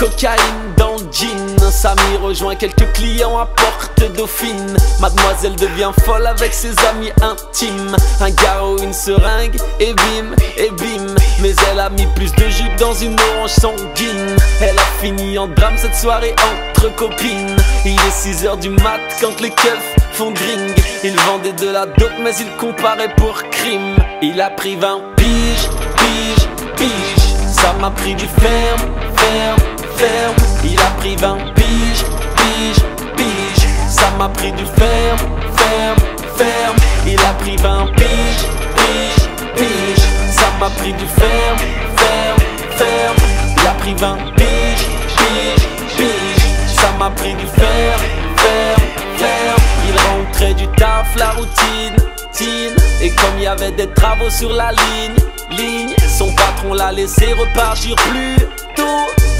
cocaïne dans le jean. Samy rejoint quelques clients à Porte Dauphine. Mademoiselle devient folle avec ses amis intimes. Un garrot, une seringue, et bim, et bim. Mais elle a mis plus de jupe dans une orange sanguine. Elle a fini en drame cette soirée entre copines. Il est 6h du mat quand les keufs font gring. Il vendait de la dope, mais il comparait pour crime. Il a pris 20 piges, piges, piges. Ça m'a pris du ferme, ferme, Il a pris 20 piges, piges, piges. Ça m'a pris du ferme, ferme, ferme. Il a pris 20 piges, piges, piges. Ça m'a pris du ferme, ferme, ferme. Il a pris 20 piges, piges, piges. Ça m'a pris du ferme, ferme, ferme. Il rentrait du taf, la routine, tine. Et comme il y avait des travaux sur la ligne, ligne, son patron l'a laissé repartir plus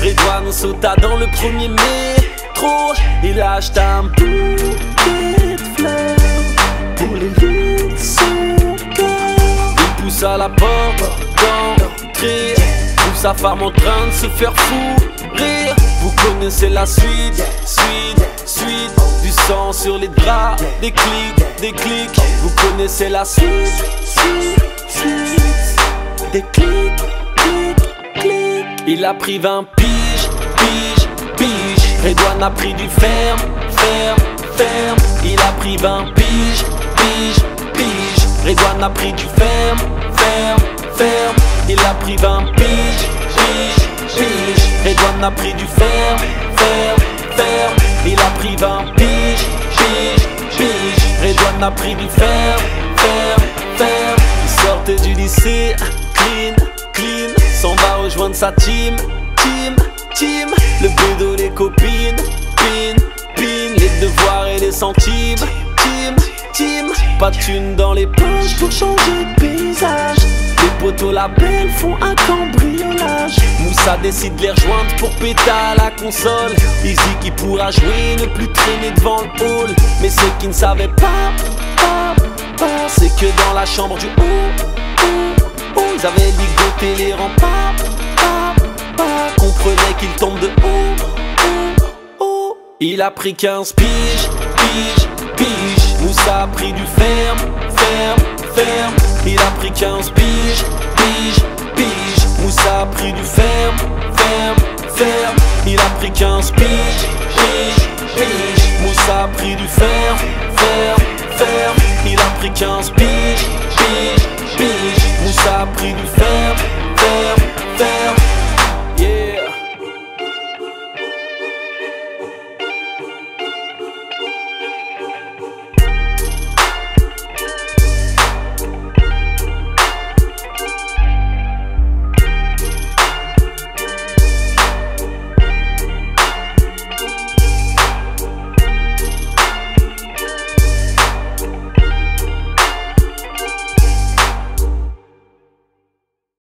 Redouane sauta dans le premier métro. Il a acheté un bouquet de fleurs pour les lieux de son cœur. Il poussa la porte d'entrée. Trouve sa femme en train de se faire fou rire. Vous connaissez la suite, suite, suite. Du sang sur les draps, des clics, des clics. Vous connaissez la suite, suite, suite. Des clics. Il a pris 20 piges, piges, piges. Redouane a pris du ferme, ferme, ferme. Il a pris 20 piges, piges, piges. Redouane a pris du ferme, ferme, ferme. Il a pris 20 piges, piges, piges. Redouane a pris du ferme, ferme, ferme. Il a pris 20 piges, piges, piges. Redouane a pris du ferme, ferme, ferme. Il sortait du lycée, clean. S'en va rejoindre sa team, team, team. Le bédo, les copines, pin, pin. Les devoirs et les centimes, team, team. Pas de thunes dans les poches pour changer de paysage. Les poteaux la belle font un cambriolage. Moussa décide de les rejoindre pour péter à la console. Easy qui pourra jouer, ne plus traîner devant le hall. Mais ceux qui ne savaient pas, pas, pas, c'est que dans la chambre du haut, haut, ils avaient ligoté les remparts. Pas, pas, comprenait qu'il tombe de haut, haut, haut. Il a pris 15 piges, piges, piges. Moussa a pris du ferme, ferme, ferme. Il a pris 15 piges, piges, piges. Moussa a pris du ferme, ferme, ferme. Il a pris 15 piges, piges, piges. Moussa a pris du ferme, ferme, ferme. Il a pris 15